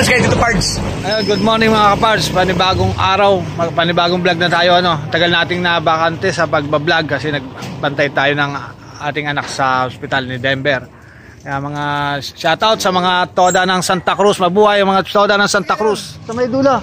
Congrats in advance kay Tito Pards. Ayun, good morning mga kapards. Panibagong araw, panibagong vlog na tayo. Ano? Tagal nating nabakante sa pagbablog kasi nagbantay tayo ng ating anak sa ospital ni Denver. Kaya mga shoutout sa mga toda ng Santa Cruz. Mabuhay ang mga toda ng Santa Cruz. Sa may dulo.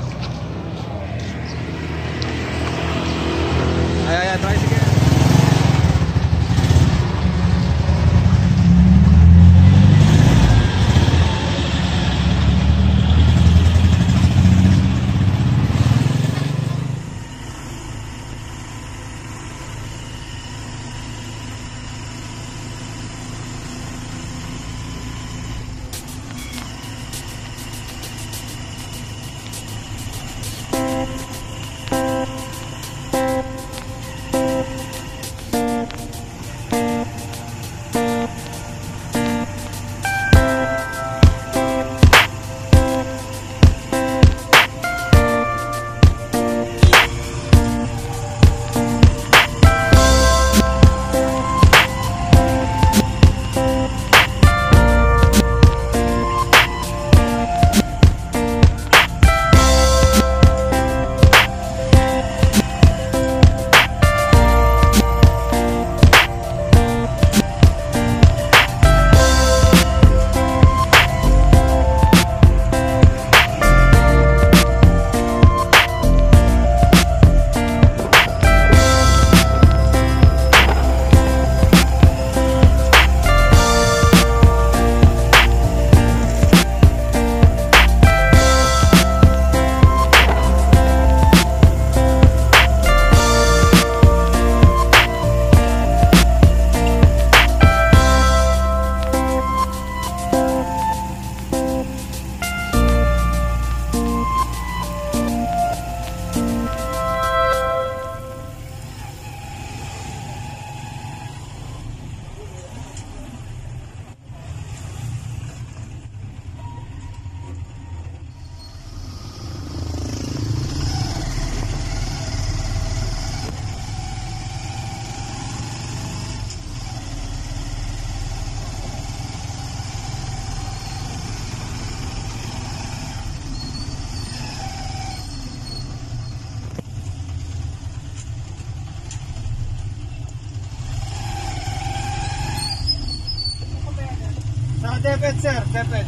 Sa Depet, sir. Depet.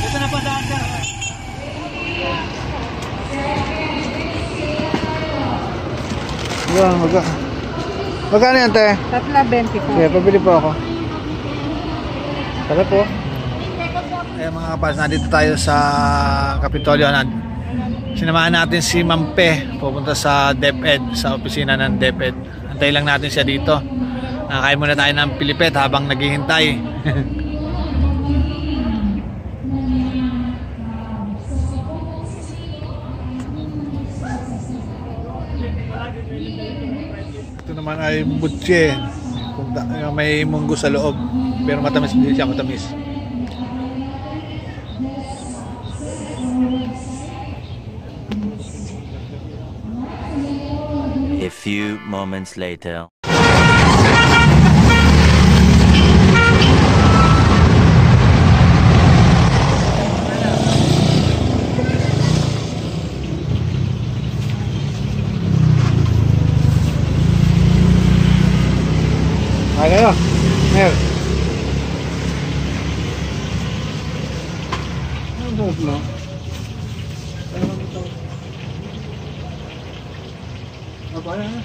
Dito na pa daan, sir. Yan, magka. Magkano yan, te? Tatla 20 po. Okay, pabili po ako. Tara po. Eh mga kapas, nandito tayo sa Kapitolyo. Sinamahan natin si Mampe pupunta sa DepEd, sa opisina ng DepEd. Antay lang natin siya dito. Nakakain muna tayo ng Pilipet habang naghihintay. Ito naman ay butche. May munggo sa loob. Pero matamis hindi siya matamis. A few moments later. 我管呀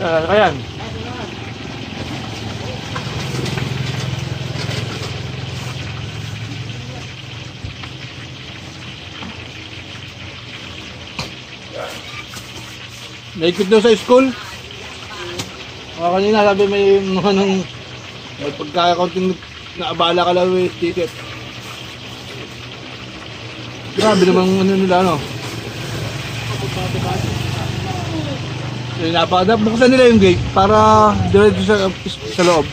Uh, ayan. Naikot daw sa school. Mga kanina sabi may mga nang may pagkakakunting naabala ka lang with ticket. Grabe namang ano nila ano. Eh, napaka buksan nila yung gate para diretso sa sa loob.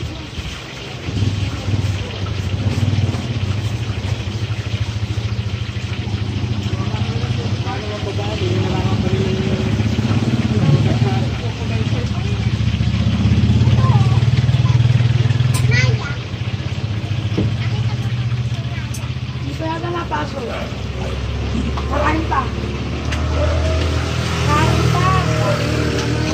Hindi pa yata napasok. Kakain pa. Thank you.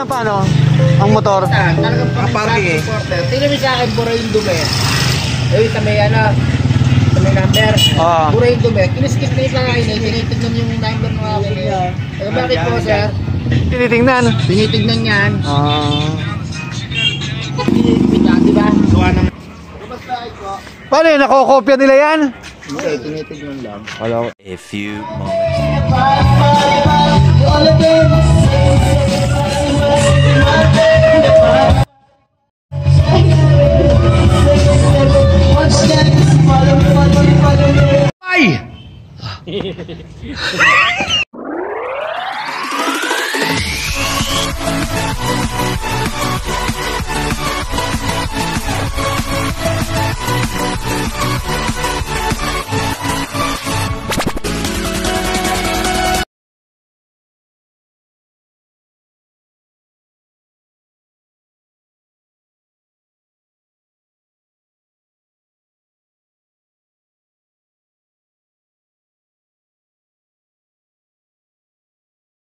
na paano? Ang motor? Ah, talagang pang parking eh. Tingnan mo sa akin, puro yung dumi. Eh, sa may ano, sa may number. Ah. Oo. Puro yung dumi. Kiniskis-kis lang kayo, eh. tinitignan yung number ng akin eh. Kaya bakit po, sir? Tinitingnan? Tinitignan yan. Ah. Oo. Tinitignan, di ba? Gawa ng... Paano yun? Nakokopya nila yan? Hindi, okay, tinitignan lang. Wala A few moments. Ai!